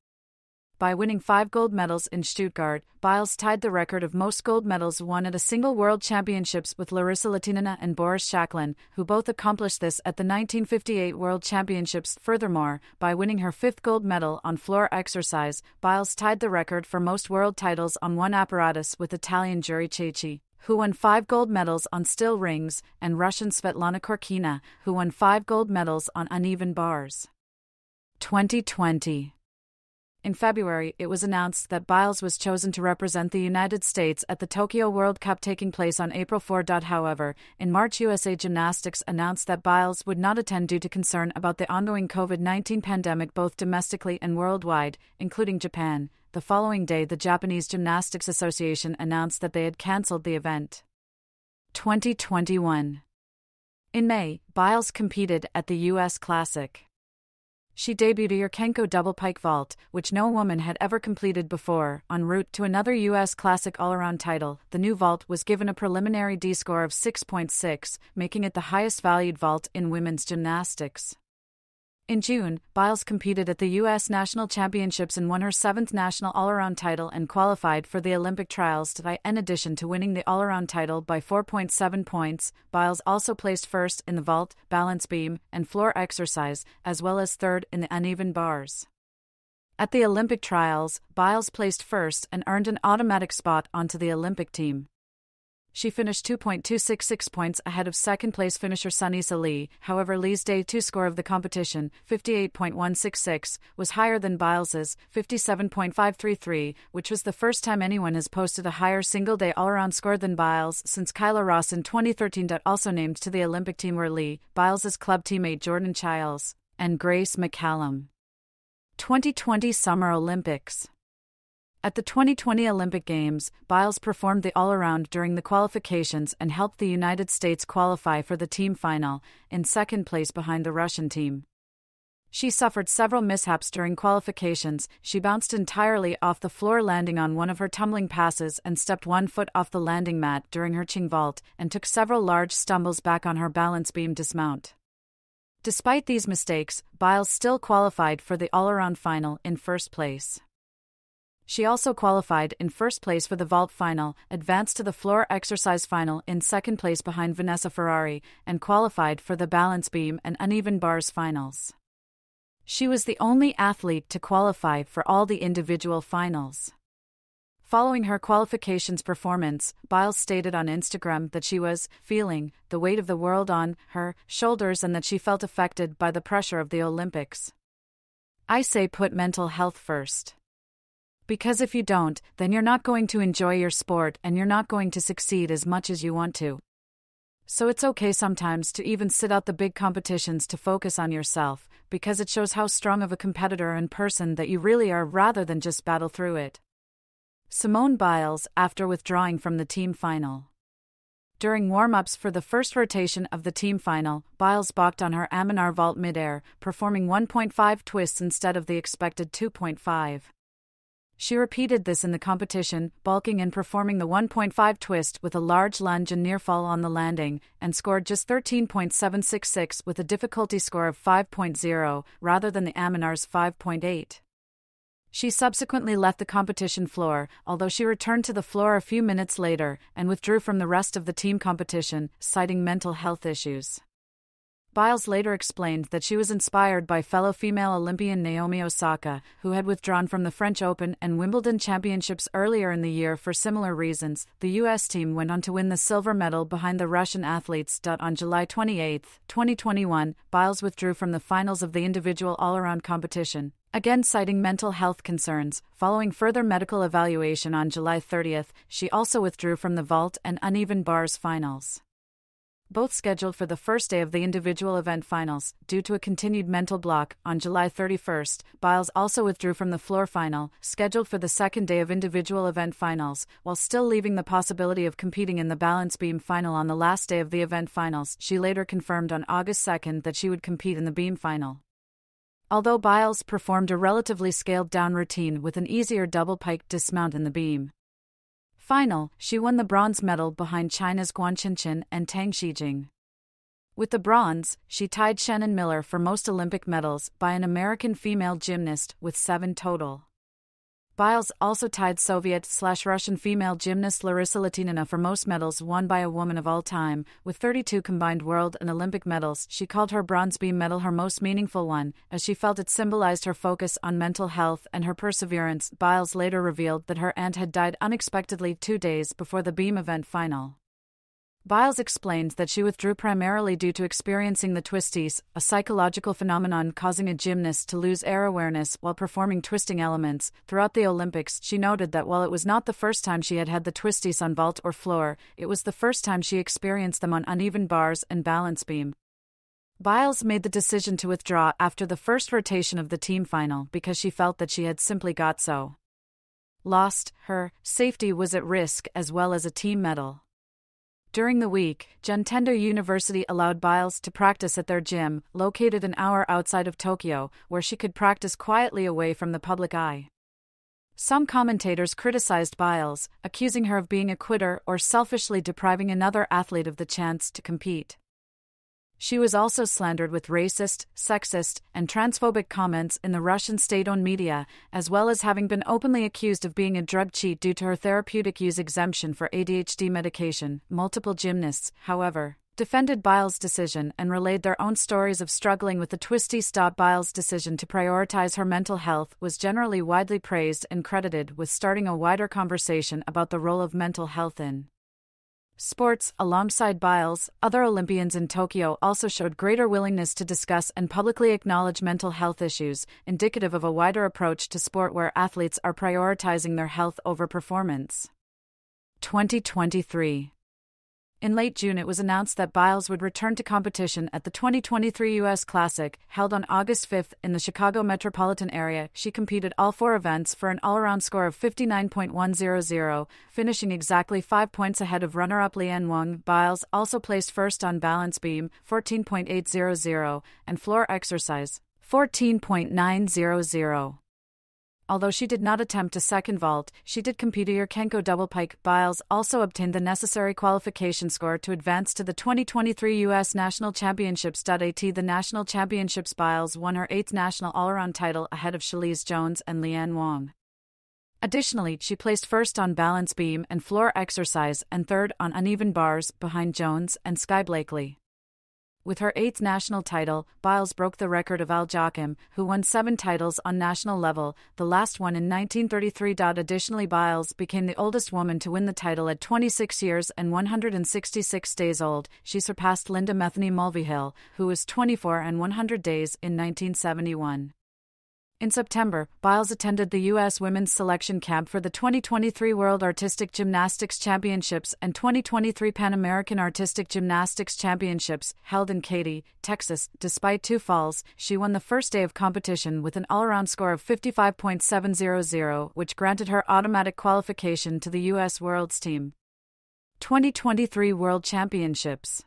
By winning five gold medals in Stuttgart, Biles tied the record of most gold medals won at a single World Championships with Larissa Latynina and Boris Shakhlin, who both accomplished this at the 1958 World Championships. Furthermore, by winning her fifth gold medal on floor exercise, Biles tied the record for most world titles on one apparatus with Italian Jury Chechi who won five gold medals on still rings, and Russian Svetlana Khorkina, who won five gold medals on uneven bars. 2020 in February, it was announced that Biles was chosen to represent the United States at the Tokyo World Cup taking place on April 4. However, in March, USA Gymnastics announced that Biles would not attend due to concern about the ongoing COVID 19 pandemic both domestically and worldwide, including Japan. The following day, the Japanese Gymnastics Association announced that they had cancelled the event. 2021 In May, Biles competed at the U.S. Classic. She debuted a Yurchenko double pike vault, which no woman had ever completed before, en route to another U.S. Classic all around title. The new vault was given a preliminary D score of 6.6, making it the highest valued vault in women's gymnastics. In June, Biles competed at the U.S. National Championships and won her seventh national all around title and qualified for the Olympic trials. In addition to winning the all around title by 4.7 points, Biles also placed first in the vault, balance beam, and floor exercise, as well as third in the uneven bars. At the Olympic trials, Biles placed first and earned an automatic spot onto the Olympic team. She finished 2.266 points ahead of second place finisher Sunisa Lee. However, Lee's day 2 score of the competition, 58.166, was higher than Biles's, 57.533, which was the first time anyone has posted a higher single day all around score than Biles since Kyla Ross in 2013. Also named to the Olympic team were Lee, Biles's club teammate Jordan Chiles, and Grace McCallum. 2020 Summer Olympics at the 2020 Olympic Games, Biles performed the all around during the qualifications and helped the United States qualify for the team final, in second place behind the Russian team. She suffered several mishaps during qualifications. She bounced entirely off the floor, landing on one of her tumbling passes, and stepped one foot off the landing mat during her Cheng vault, and took several large stumbles back on her balance beam dismount. Despite these mistakes, Biles still qualified for the all around final in first place. She also qualified in first place for the vault final, advanced to the floor exercise final in second place behind Vanessa Ferrari, and qualified for the balance beam and uneven bars finals. She was the only athlete to qualify for all the individual finals. Following her qualifications performance, Biles stated on Instagram that she was feeling the weight of the world on her shoulders and that she felt affected by the pressure of the Olympics. I say put mental health first. Because if you don't, then you're not going to enjoy your sport and you're not going to succeed as much as you want to. So it's okay sometimes to even sit out the big competitions to focus on yourself, because it shows how strong of a competitor and person that you really are rather than just battle through it. Simone Biles, after withdrawing from the team final. During warm ups for the first rotation of the team final, Biles balked on her Amanar vault midair, performing 1.5 twists instead of the expected 2.5. She repeated this in the competition, bulking and performing the 1.5 twist with a large lunge and near fall on the landing, and scored just 13.766 with a difficulty score of 5.0, rather than the Amanar's 5.8. She subsequently left the competition floor, although she returned to the floor a few minutes later and withdrew from the rest of the team competition, citing mental health issues. Biles later explained that she was inspired by fellow female Olympian Naomi Osaka, who had withdrawn from the French Open and Wimbledon championships earlier in the year for similar reasons. The U.S. team went on to win the silver medal behind the Russian athletes. On July 28, 2021, Biles withdrew from the finals of the individual all around competition, again citing mental health concerns. Following further medical evaluation on July 30, she also withdrew from the vault and uneven bars finals both scheduled for the first day of the individual event finals. Due to a continued mental block, on July 31st, Biles also withdrew from the floor final, scheduled for the second day of individual event finals, while still leaving the possibility of competing in the balance beam final on the last day of the event finals. She later confirmed on August 2nd that she would compete in the beam final. Although Biles performed a relatively scaled down routine with an easier double pike dismount in the beam, final, she won the bronze medal behind China's Guan Chenchen and Tang Shijing. With the bronze, she tied Shannon Miller for most Olympic medals by an American female gymnast with seven total. Biles also tied Soviet slash Russian female gymnast Larissa Latynina for most medals won by a woman of all time, with 32 combined world and Olympic medals. She called her bronze beam medal her most meaningful one, as she felt it symbolized her focus on mental health and her perseverance. Biles later revealed that her aunt had died unexpectedly two days before the beam event final. Biles explained that she withdrew primarily due to experiencing the twisties, a psychological phenomenon causing a gymnast to lose air awareness while performing twisting elements. Throughout the Olympics, she noted that while it was not the first time she had had the twisties on vault or floor, it was the first time she experienced them on uneven bars and balance beam. Biles made the decision to withdraw after the first rotation of the team final because she felt that she had simply got so lost, her safety was at risk as well as a team medal. During the week, Juntendo University allowed Biles to practice at their gym, located an hour outside of Tokyo, where she could practice quietly away from the public eye. Some commentators criticized Biles, accusing her of being a quitter or selfishly depriving another athlete of the chance to compete. She was also slandered with racist, sexist, and transphobic comments in the Russian state owned media, as well as having been openly accused of being a drug cheat due to her therapeutic use exemption for ADHD medication. Multiple gymnasts, however, defended Biles' decision and relayed their own stories of struggling with the twisty stop. Biles' decision to prioritize her mental health was generally widely praised and credited with starting a wider conversation about the role of mental health in sports, alongside Biles, other Olympians in Tokyo also showed greater willingness to discuss and publicly acknowledge mental health issues, indicative of a wider approach to sport where athletes are prioritizing their health over performance. 2023 in late June, it was announced that Biles would return to competition at the 2023 U.S. Classic, held on August 5 in the Chicago metropolitan area. She competed all four events for an all around score of 59.100, finishing exactly five points ahead of runner up Leanne Wong. Biles also placed first on balance beam, 14.800, and floor exercise, 14.900. Although she did not attempt a second vault, she did compete a Yurchenko double pike. Biles also obtained the necessary qualification score to advance to the 2023 U.S. National Championships. At the National Championships, Biles won her eighth national all around title ahead of Shilese Jones and Leanne Wong. Additionally, she placed first on balance beam and floor exercise and third on uneven bars behind Jones and Skye Blakely. With her eighth national title, Biles broke the record of Al Jochim, who won seven titles on national level, the last one in 1933. Additionally, Biles became the oldest woman to win the title at 26 years and 166 days old. She surpassed Linda Metheny Mulvihill, who was 24 and 100 days in 1971. In September, Biles attended the U.S. women's selection camp for the 2023 World Artistic Gymnastics Championships and 2023 Pan American Artistic Gymnastics Championships, held in Katy, Texas. Despite two falls, she won the first day of competition with an all around score of 55.700, which granted her automatic qualification to the U.S. World's Team. 2023 World Championships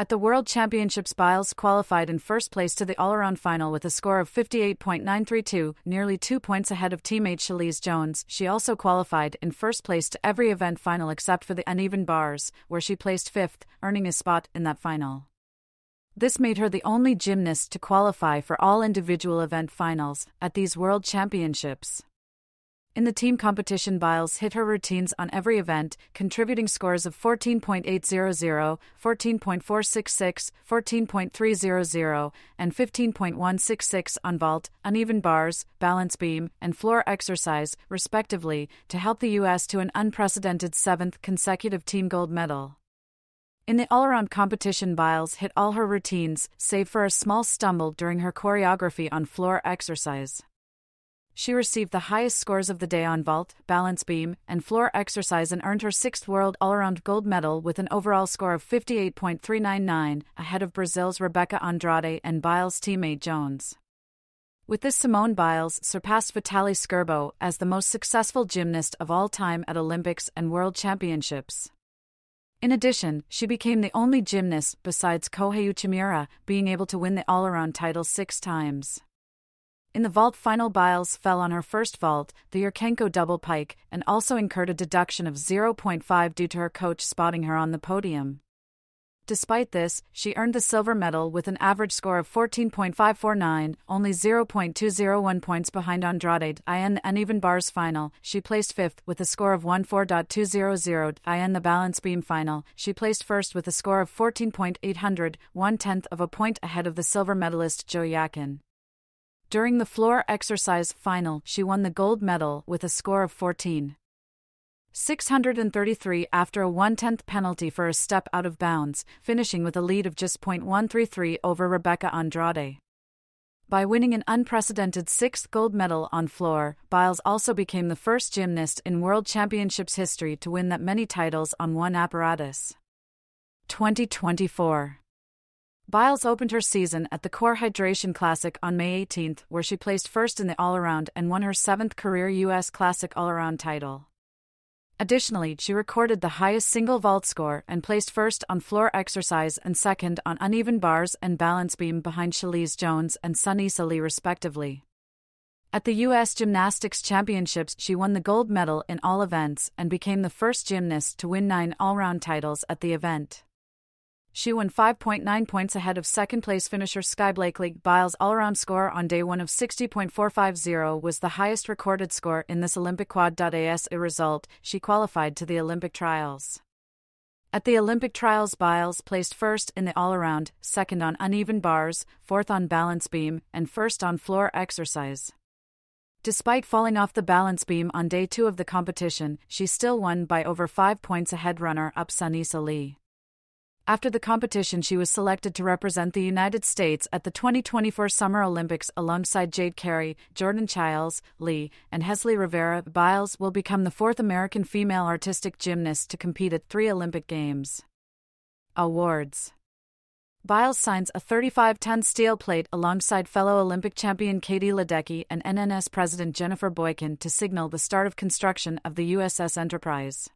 At the World Championships, Biles qualified in first place to the all around final with a score of 58.932, nearly two points ahead of teammate Shilese Jones. She also qualified in first place to every event final except for the uneven bars, where she placed fifth, earning a spot in that final. This made her the only gymnast to qualify for all individual event finals at these World Championships. In the team competition, Biles hit her routines on every event, contributing scores of 14.800, 14.466, 14.300, and 15.166 on vault, uneven bars, balance beam, and floor exercise, respectively, to help the U.S. to an unprecedented seventh consecutive team gold medal. In the all around competition, Biles hit all her routines, save for a small stumble during her choreography on floor exercise. She received the highest scores of the day on vault, balance beam, and floor exercise and earned her sixth world all around gold medal with an overall score of 58.399, ahead of Brazil's Rebeca Andrade and Biles' teammate Jones. With this, Simone Biles surpassed Vitaly Scherbo as the most successful gymnast of all time at Olympics and World Championships. In addition, she became the only gymnast besides Kohei Uchimura being able to win the all around title six times. In the vault final, Biles fell on her first vault, the Yurchenko double pike, and also incurred a deduction of 0.5 due to her coach spotting her on the podium. Despite this, she earned the silver medal with an average score of 14.549, only 0.201 points behind Andrade. In the uneven bars final, she placed fifth with a score of 14.200. In the balance beam final, she placed first with a score of 14.800, one tenth of a point ahead of the silver medalist Zhou Yaqin. During the floor exercise final, she won the gold medal with a score of 14. 633 after a one-tenth penalty for a step out of bounds, finishing with a lead of just .133 over Rebeca Andrade. By winning an unprecedented sixth gold medal on floor, Biles also became the first gymnast in World Championships history to win that many titles on one apparatus. 2024 Biles opened her season at the Core Hydration Classic on May 18, where she placed first in the all around and won her seventh career U.S. Classic all around title. Additionally, she recorded the highest single vault score and placed first on floor exercise and second on uneven bars and balance beam behind Shilese Jones and Sunisa Lee, respectively. At the U.S. Gymnastics Championships, she won the gold medal in all events and became the first gymnast to win nine all round titles at the event. She won 5.9 points ahead of second place finisher Skye Blakely. Biles' all around score on day one of 60.450 was the highest recorded score in this Olympic quad. As a result, she qualified to the Olympic trials. At the Olympic trials, Biles placed first in the all around, second on uneven bars, fourth on balance beam, and first on floor exercise. Despite falling off the balance beam on day two of the competition, she still won by over five points ahead runner up Sunisa Lee. After the competition, she was selected to represent the United States at the 2024 Summer Olympics alongside Jade Carey, Jordan Chiles, Lee, and Hezly Rivera. Biles will become the fourth American female artistic gymnast to compete at three Olympic Games. Awards Biles signs a 35 ton steel plate alongside fellow Olympic champion Katie Ledecky and NNS President Jennifer Boykin to signal the start of construction of the USS Enterprise.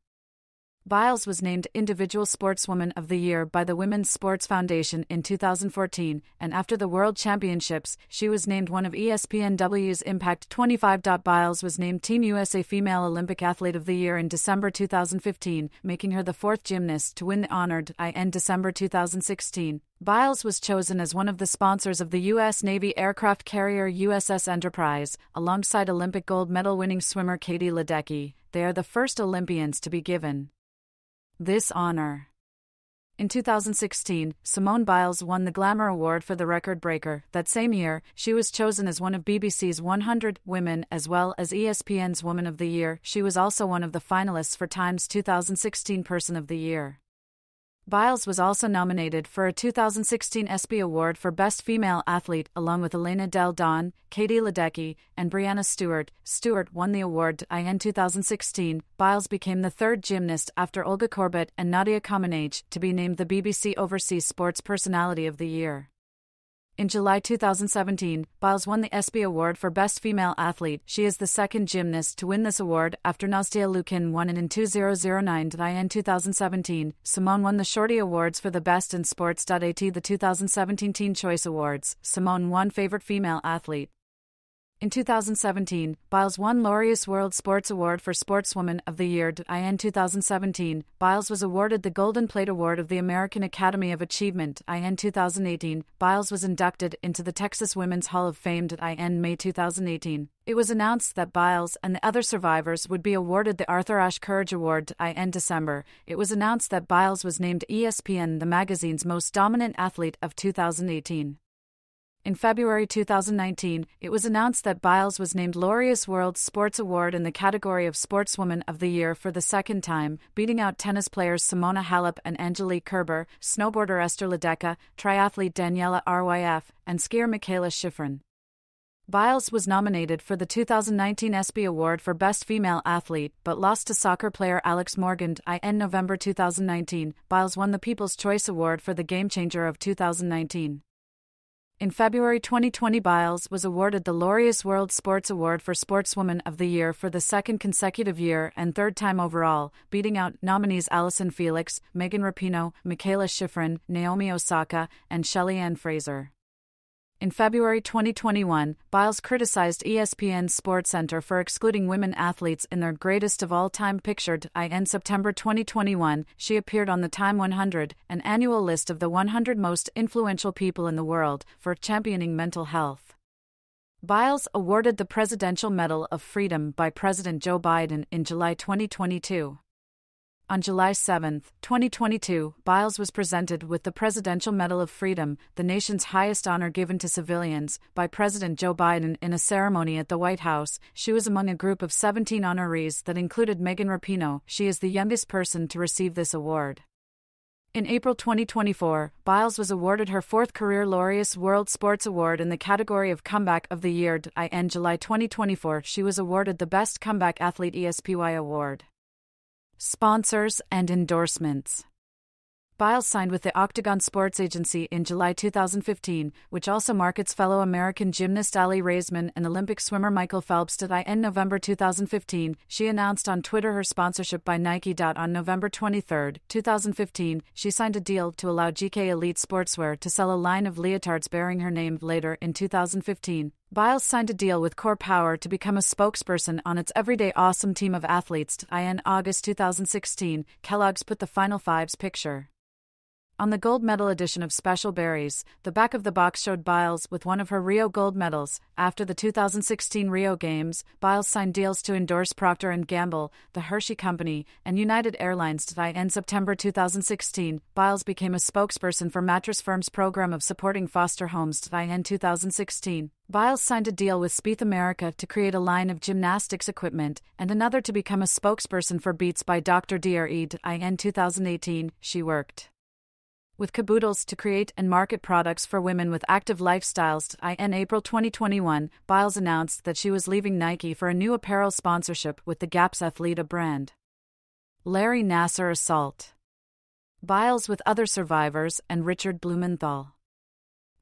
Biles was named Individual Sportswoman of the Year by the Women's Sports Foundation in 2014, and after the World Championships, she was named one of ESPNW's Impact 25. Biles was named Team USA Female Olympic Athlete of the Year in December 2015, making her the fourth gymnast to win the honored in December 2016. Biles was chosen as one of the sponsors of the U.S. Navy aircraft carrier USS Enterprise, alongside Olympic gold medal winning swimmer Katie Ledecky. They are the first Olympians to be given this honor. In 2016, Simone Biles won the Glamour Award for the record breaker. That same year, she was chosen as one of BBC's 100 Women as well as ESPN's Woman of the Year. She was also one of the finalists for Time's 2016 Person of the Year. Biles was also nominated for a 2016 ESPY Award for Best Female Athlete along with Elena Delle Donne, Katie Ledecky, and Breanna Stewart. Stewart won the award in 2016. Biles became the third gymnast after Olga Korbut and Nadia Comaneci to be named the BBC Overseas Sports Personality of the Year. In July 2017, Biles won the ESPY Award for Best Female Athlete. She is the second gymnast to win this award after Nastia Liukin won it in 2009 in 2017. Simone won the Shorty Awards for the Best in Sports. At the 2017 Teen Choice Awards, Simone won Favorite Female Athlete. In 2017, Biles won Laureus World Sports Award for Sportswoman of the Year. In 2017, Biles was awarded the Golden Plate Award of the American Academy of Achievement. In 2018, Biles was inducted into the Texas Women's Hall of Fame. In May 2018, it was announced that Biles and the other survivors would be awarded the Arthur Ashe Courage Award. In December, it was announced that Biles was named ESPN the magazine's most dominant athlete of 2018. In February 2019, it was announced that Biles was named Laureus World Sports Award in the category of Sportswoman of the Year for the second time, beating out tennis players Simona Halep and Angelique Kerber, snowboarder Esther Ledecky, triathlete Daniela Ryf, and skier Mikaela Shiffrin. Biles was nominated for the 2019 ESPY Award for Best Female Athlete, but lost to soccer player Alex Morgan. In November 2019, Biles won the People's Choice Award for the Game Changer of 2019. In February 2020, Biles was awarded the Laureus World Sports Award for Sportswoman of the Year for the second consecutive year and third time overall, beating out nominees Allyson Felix, Megan Rapinoe, Mikaela Shiffrin, Naomi Osaka, and Shelly Ann Fraser. In February 2021, Biles criticized ESPN's SportsCenter for excluding women athletes in their greatest of all time pictured. I In September 2021, she appeared on the Time 100, an annual list of the 100 most influential people in the world, for championing mental health. Biles awarded the Presidential Medal of Freedom by President Joe Biden in July 2022. On July 7, 2022, Biles was presented with the Presidential Medal of Freedom, the nation's highest honor given to civilians, by President Joe Biden in a ceremony at the White House. She was among a group of 17 honorees that included Megan Rapinoe. She is the youngest person to receive this award. In April 2024, Biles was awarded her fourth career Laureus World Sports Award in the category of Comeback of the Year. In July 2024, she was awarded the Best Comeback Athlete ESPY Award. Sponsors and endorsements. Biles signed with the Octagon Sports Agency in July 2015, which also markets fellow American gymnast Aly Raisman and Olympic swimmer Michael Phelps. In November 2015, she announced on Twitter her sponsorship by Nike. On November 23, 2015, she signed a deal to allow GK Elite Sportswear to sell a line of leotards bearing her name. Later in 2015, Biles signed a deal with Core Power to become a spokesperson on its Everyday Awesome team of athletes. In August 2016, Kellogg's put the Final Fives picture on the gold medal edition of Special Berries, the back of the box showed Biles with one of her Rio gold medals. After the 2016 Rio Games, Biles signed deals to endorse Procter & Gamble, the Hershey Company, and United Airlines. In September 2016, Biles became a spokesperson for Mattress Firm's program of supporting foster homes. In 2016, Biles signed a deal with Spieth America to create a line of gymnastics equipment and another to become a spokesperson for Beats by Dr. DRE. In 2018, she worked with Caboodles to create and market products for women with active lifestyles. In April 2021, Biles announced that she was leaving Nike for a new apparel sponsorship with the Gap's Athleta brand. Larry Nassar Assault. Biles with other survivors and Richard Blumenthal.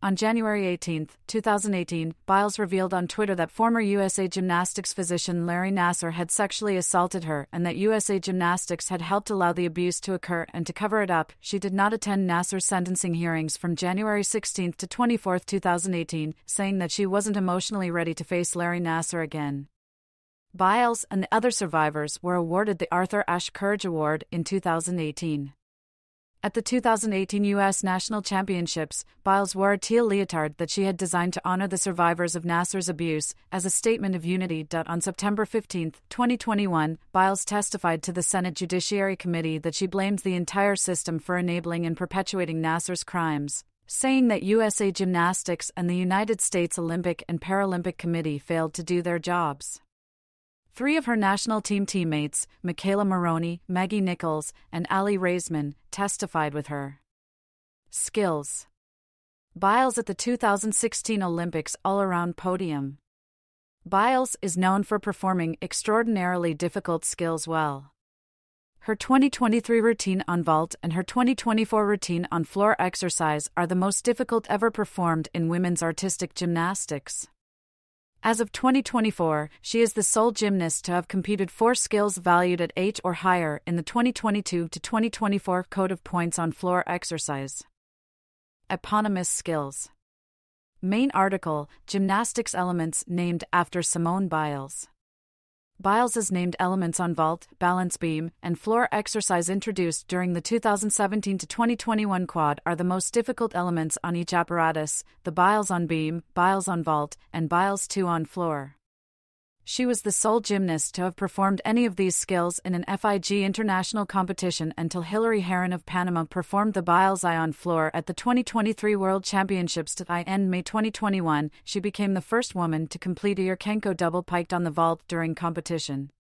On January 18, 2018, Biles revealed on Twitter that former USA Gymnastics physician Larry Nassar had sexually assaulted her and that USA Gymnastics had helped allow the abuse to occur and to cover it up. She did not attend Nassar's sentencing hearings from January 16 to 24, 2018, saying that she wasn't emotionally ready to face Larry Nassar again. Biles and the other survivors were awarded the Arthur Ashe Courage Award in 2018. At the 2018 U.S. National Championships, Biles wore a teal leotard that she had designed to honor the survivors of Nassar's abuse as a statement of unity. On September 15, 2021, Biles testified to the Senate Judiciary Committee that she blamed the entire system for enabling and perpetuating Nassar's crimes, saying that USA Gymnastics and the United States Olympic and Paralympic Committee failed to do their jobs. Three of her national team teammates, McKayla Maroney, Maggie Nichols, and Aly Raisman, testified with her. Skills Biles at the 2016 Olympics all around podium. Biles is known for performing extraordinarily difficult skills well. Her 2023 routine on vault and her 2024 routine on floor exercise are the most difficult ever performed in women's artistic gymnastics. As of 2024, she is the sole gymnast to have competed four skills valued at 8 or higher in the 2022 to 2024 Code of Points on Floor Exercise. Eponymous Skills Main article Gymnastics Elements named after Simone Biles. Biles's named elements on vault, balance beam, and floor exercise introduced during the 2017 to 2021 quad are the most difficult elements on each apparatus the Biles on beam, Biles on vault, and Biles 2 on floor. She was the sole gymnast to have performed any of these skills in an FIG international competition until Hillary Heron of Panama performed the Biles I on floor at the 2023 World Championships to end May 2021. She became the first woman to complete a Yurchenko double piked on the vault during competition.